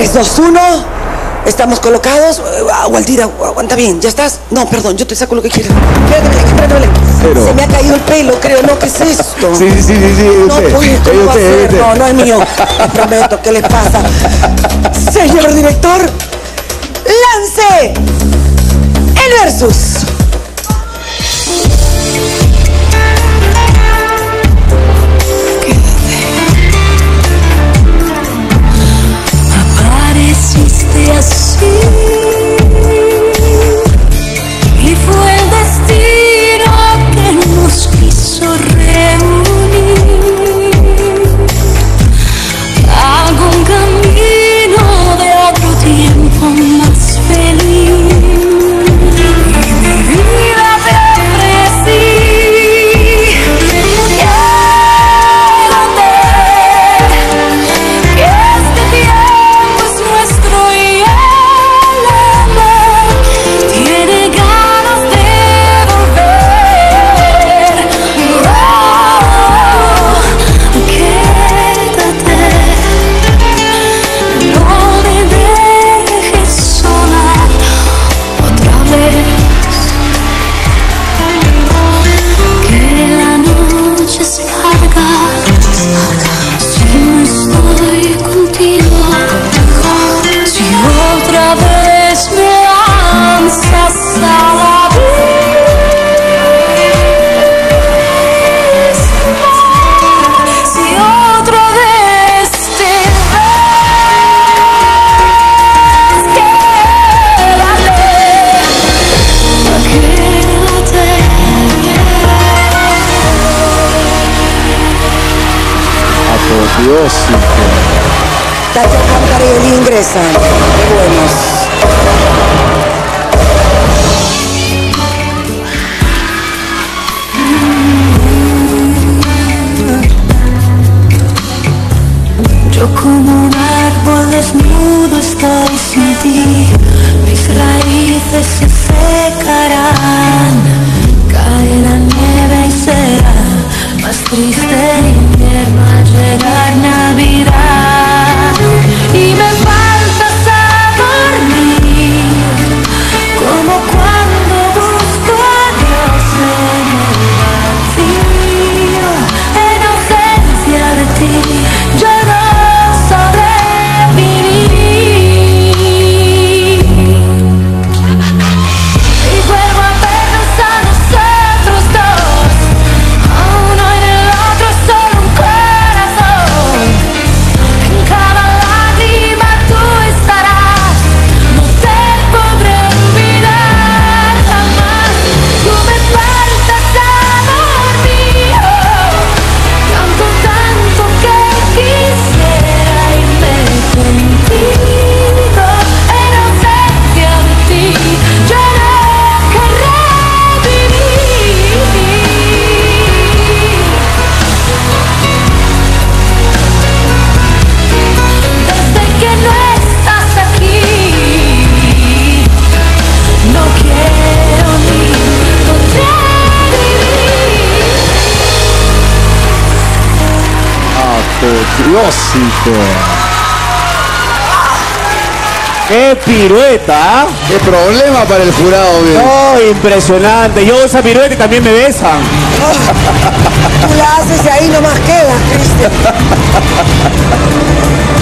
3, 2, 1. Estamos colocados. Waltira, aguanta bien. ¿Ya estás? No, perdón, yo te saco lo que quieras. Espérate, Se me ha caído el pelo, creo. No, ¿qué es esto? Sí, sí, sí, sí, sí, No, usted. usted. No, no es mío. Les prometo, ¿qué les pasa? Señor director, lance el versus. Apoteósico. Tati Campanelli ingresa. Qué buenos. Apoteósico. ¡Qué pirueta! Qué problema para el jurado, bien. ¡Oh, impresionante! Yo esa pirueta y también me besan. Tú la haces y ahí nomás quedas, Cristian.